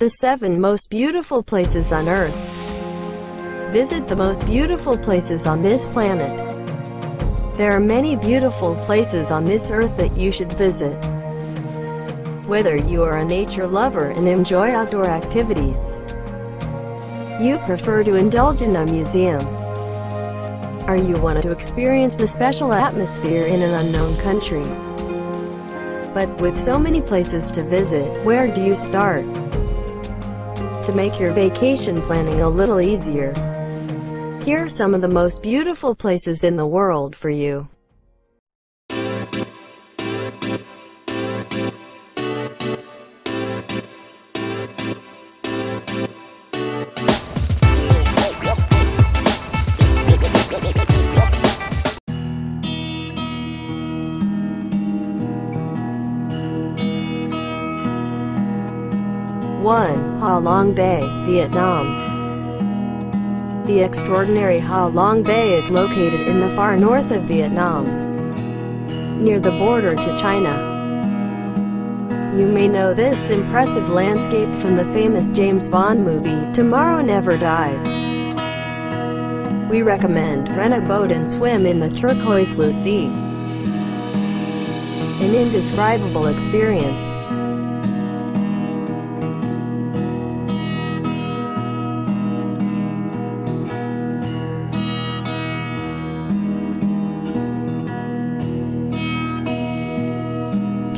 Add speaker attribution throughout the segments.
Speaker 1: The 7 most beautiful places on Earth. Visit the most beautiful places on this planet. There are many beautiful places on this Earth that you should visit. Whether you are a nature lover and enjoy outdoor activities, you prefer to indulge in a museum, or you want to experience the special atmosphere in an unknown country. But with so many places to visit, where do you start? To make your vacation planning a little easier. Here are some of the most beautiful places in the world for you. One, Ha Long Bay, Vietnam. The extraordinary Ha Long Bay is located in the far north of Vietnam, near the border to China. You may know this impressive landscape from the famous James Bond movie, Tomorrow Never Dies. We recommend rent a boat and swim in the turquoise blue sea. An indescribable experience.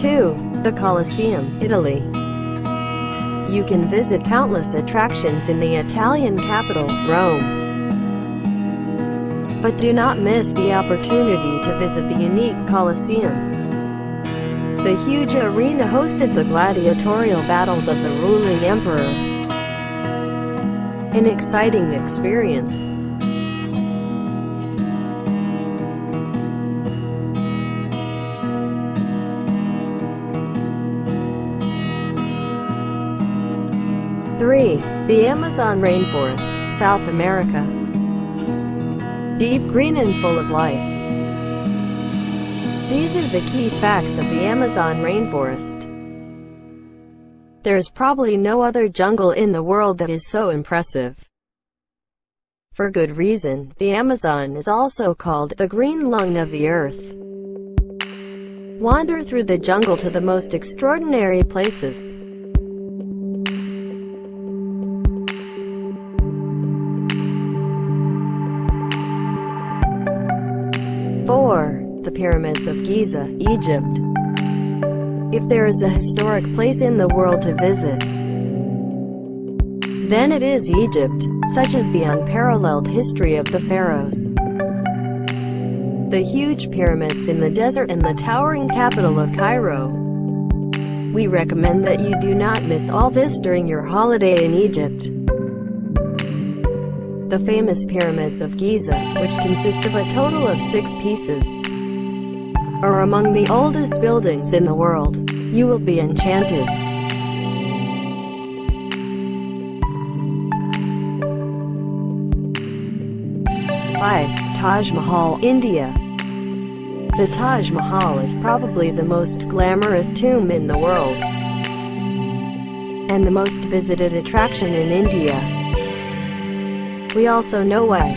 Speaker 1: Two, the Colosseum, Italy. You can visit countless attractions in the Italian capital, Rome. But do not miss the opportunity to visit the unique Colosseum. The huge arena hosted the gladiatorial battles of the ruling emperor. An exciting experience. Three, the Amazon rainforest, South America. Deep green and full of life. These are the key facts of the Amazon rainforest. There is probably no other jungle in the world that is so impressive. For good reason, the Amazon is also called the green lung of the earth. Wander through the jungle to the most extraordinary places. Four, the Pyramids of Giza, Egypt. If there is a historic place in the world to visit, then it is Egypt, such as the unparalleled history of the pharaohs. The huge pyramids in the desert and the towering capital of Cairo. We recommend that you do not miss all this during your holiday in Egypt. The famous pyramids of Giza, which consist of a total of six pieces, are among the oldest buildings in the world. You will be enchanted. Five, Taj Mahal, India. The Taj Mahal is probably the most glamorous tomb in the world, and the most visited attraction in India. We also know why.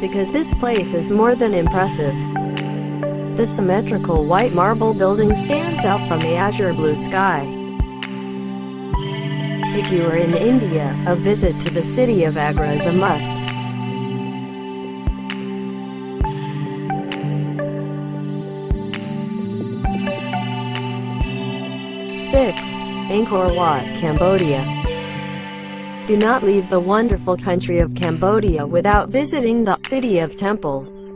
Speaker 1: Because this place is more than impressive. The symmetrical white marble building stands out from the azure blue sky. If you are in India, a visit to the city of Agra is a must. Six, Angkor Wat, Cambodia. Do not leave the wonderful country of Cambodia without visiting the City of Temples.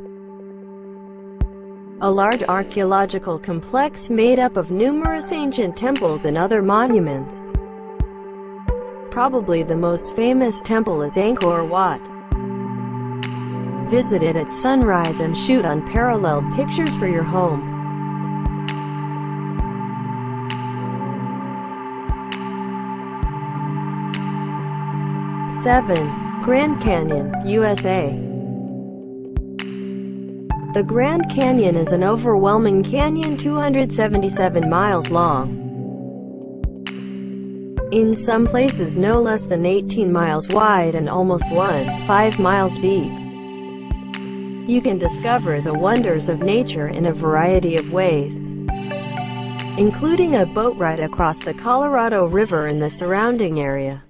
Speaker 1: A large archaeological complex made up of numerous ancient temples and other monuments. Probably the most famous temple is Angkor Wat. Visit it at sunrise and shoot unparalleled pictures for your home. Seven, Grand Canyon, USA. The Grand Canyon is an overwhelming canyon 277 miles long. In some places no less than 18 miles wide and almost 1, 5 miles deep. You can discover the wonders of nature in a variety of ways, including a boat ride across the Colorado River and the surrounding area.